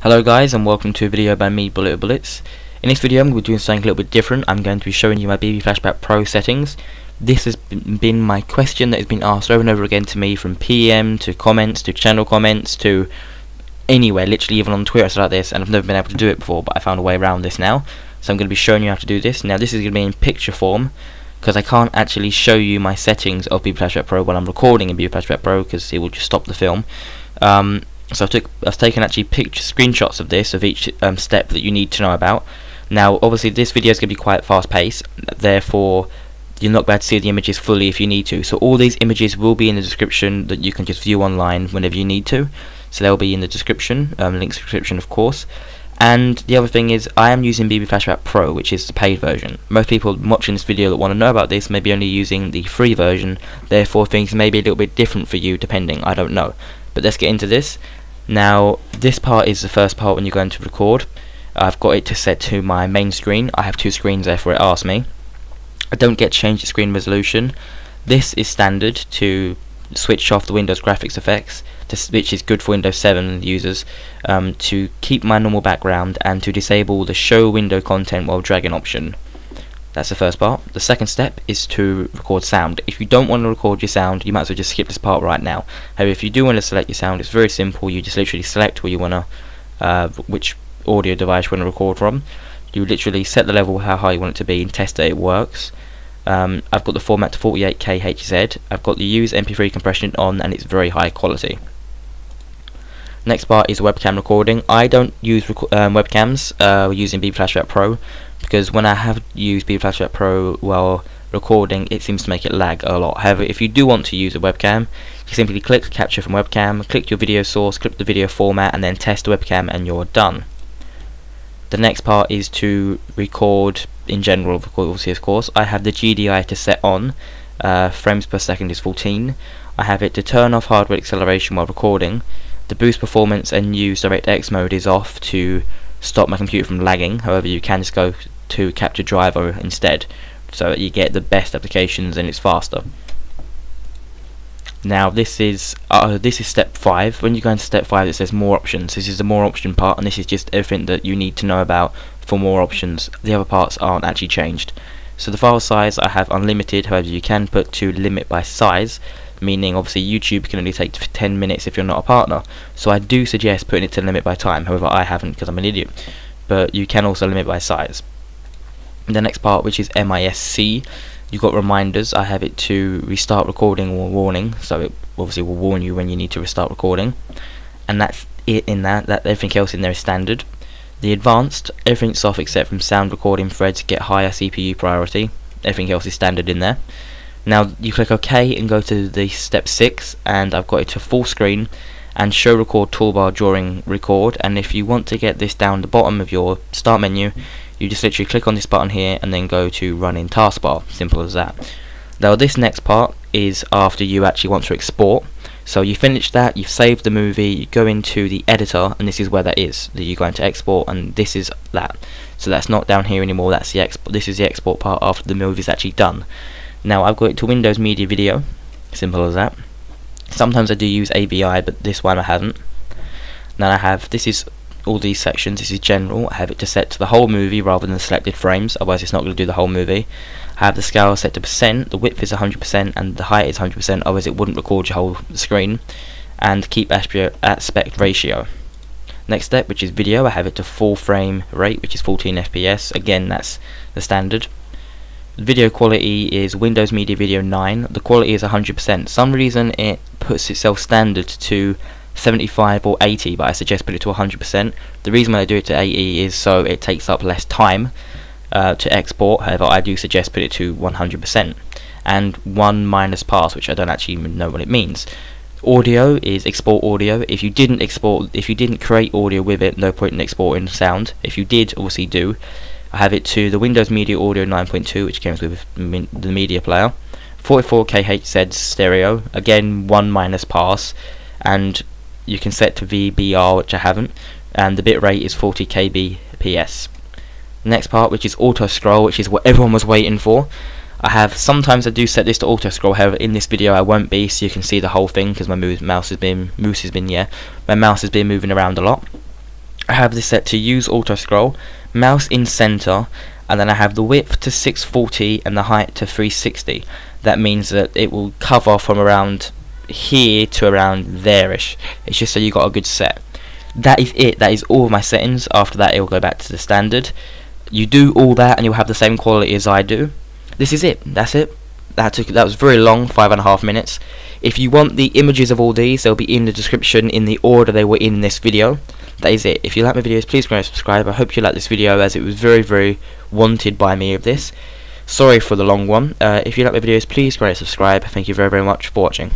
Hello guys and welcome to a video by me Bullet Bullets. In this video I'm going to be doing something a little bit different. I'm going to be showing you my BB Flashback Pro settings. This has been my question that has been asked over and over again to me from PM to comments to channel comments to anywhere, literally even on Twitter stuff like this and I've never been able to do it before but I found a way around this now. So I'm going to be showing you how to do this. Now this is going to be in picture form because I can't actually show you my settings of BB Flashback Pro while I'm recording in BB Flashback Pro because it will just stop the film. Um, so I've, took, I've taken actually picture screenshots of this of each um, step that you need to know about. Now obviously this video is going to be quite fast paced therefore you're not going to see the images fully if you need to. So all these images will be in the description that you can just view online whenever you need to. So they'll be in the description, um, links description of course. And the other thing is, I am using BB Flashback Pro, which is the paid version. Most people watching this video that want to know about this may be only using the free version, therefore things may be a little bit different for you depending, I don't know. But let's get into this. Now, this part is the first part when you're going to record. I've got it to set to my main screen. I have two screens, therefore it asks me. I don't get to change the screen resolution. This is standard to switch off the Windows graphics effects, which is good for Windows 7 users, um, to keep my normal background and to disable the show window content while dragging option. That's the first part. The second step is to record sound. If you don't want to record your sound, you might as well just skip this part right now. However, if you do want to select your sound, it's very simple. You just literally select where you want to, uh, which audio device you want to record from. You literally set the level how high you want it to be and test that it works. Um, I've got the format to 48k HZ. I've got the use MP3 compression on and it's very high quality. Next part is webcam recording. I don't use rec um, webcams uh, using BB Flashback Pro because when I have used BB Flashback Pro while recording it seems to make it lag a lot. However, if you do want to use a webcam, you simply click capture from webcam, click your video source, click the video format and then test the webcam and you're done. The next part is to record in general, obviously of course. I have the GDI to set on, uh, frames per second is 14. I have it to turn off hardware acceleration while recording. The boost performance and use DirectX mode is off to stop my computer from lagging. However, you can just go to capture driver instead, so that you get the best applications and it's faster. Now this is uh, this is step five. When you go into step five, it says more options. This is the more option part, and this is just everything that you need to know about for more options. The other parts aren't actually changed. So the file size I have unlimited. However, you can put to limit by size, meaning obviously YouTube can only take 10 minutes if you're not a partner. So I do suggest putting it to limit by time. However, I haven't because I'm an idiot. But you can also limit by size. The next part, which is MISC, you've got reminders. I have it to restart recording or warning, so it obviously will warn you when you need to restart recording. And that's it in that. That everything else in there is standard. The advanced, everything's off except from sound recording threads get higher CPU priority. Everything else is standard in there. Now you click OK and go to the step 6 and I've got it to full screen and show record toolbar during record and if you want to get this down the bottom of your start menu you just literally click on this button here and then go to run in taskbar. Simple as that. Now this next part is after you actually want to export. So you finish that you've saved the movie you go into the editor and this is where that is that you're going to export and this is that. So that's not down here anymore that's the export this is the export part after the movie is actually done. Now I've got it to Windows Media Video. Simple as that. Sometimes I do use AVI but this one I haven't. Then I have this is all these sections. This is general. I have it to set to the whole movie rather than selected frames, otherwise it's not going to do the whole movie. I have the scale set to percent, the width is 100% and the height is 100%, otherwise it wouldn't record your whole screen. And keep aspect ratio. Next step, which is video, I have it to full frame rate, which is 14 FPS. Again, that's the standard. Video quality is Windows Media Video 9. The quality is 100%. Some reason it puts itself standard to 75 or 80 but I suggest put it to 100% the reason why I do it to 80 is so it takes up less time uh, to export. However I do suggest put it to 100% and 1 minus pass which I don't actually know what it means. Audio is export audio. If you didn't export if you didn't create audio with it no point in exporting sound. If you did obviously do. I have it to the Windows Media Audio 9.2 which comes with the media player. 44 KHZ stereo. Again 1 minus pass. And you can set to VBR which I haven't and the bitrate is 40 kbps next part which is auto scroll which is what everyone was waiting for. I have sometimes I do set this to auto scroll however in this video I won't be so you can see the whole thing because my mouse has been mouse has been yeah my mouse has been moving around a lot. I have this set to use auto scroll, mouse in center, and then I have the width to 640 and the height to 360. That means that it will cover from around here to around there-ish. It's just so you got a good set. That is it. That is all of my settings. After that, it will go back to the standard. You do all that, and you'll have the same quality as I do. This is it. That's it. That took that was very long, five and a half minutes. If you want the images of all these, they'll be in the description in the order they were in this video that is it. If you like my videos, please go and subscribe. I hope you like this video as it was very, very wanted by me of this. Sorry for the long one. Uh, if you like my videos, please go and subscribe. Thank you very, very much for watching.